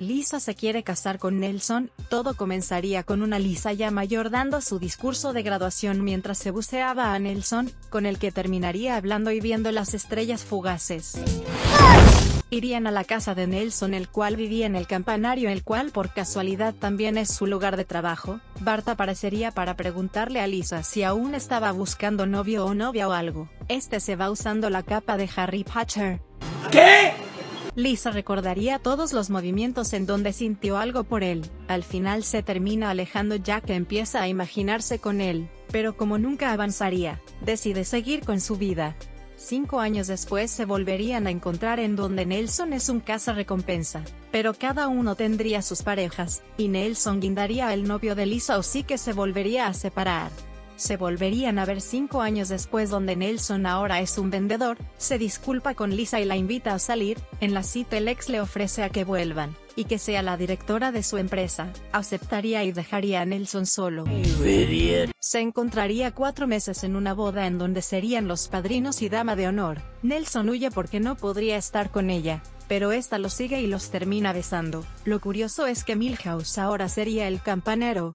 Lisa se quiere casar con Nelson, todo comenzaría con una Lisa ya mayor dando su discurso de graduación mientras se buceaba a Nelson, con el que terminaría hablando y viendo las estrellas fugaces. Irían a la casa de Nelson el cual vivía en el campanario el cual por casualidad también es su lugar de trabajo, Bart aparecería para preguntarle a Lisa si aún estaba buscando novio o novia o algo, este se va usando la capa de Harry Potter. ¿Qué? Lisa recordaría todos los movimientos en donde sintió algo por él, al final se termina alejando ya que empieza a imaginarse con él, pero como nunca avanzaría, decide seguir con su vida. Cinco años después se volverían a encontrar en donde Nelson es un caza recompensa, pero cada uno tendría sus parejas, y Nelson guindaría al novio de Lisa o sí que se volvería a separar se volverían a ver cinco años después donde Nelson ahora es un vendedor, se disculpa con Lisa y la invita a salir, en la cita el ex le ofrece a que vuelvan, y que sea la directora de su empresa, aceptaría y dejaría a Nelson solo. Se encontraría cuatro meses en una boda en donde serían los padrinos y dama de honor, Nelson huye porque no podría estar con ella, pero esta lo sigue y los termina besando. Lo curioso es que Milhouse ahora sería el campanero.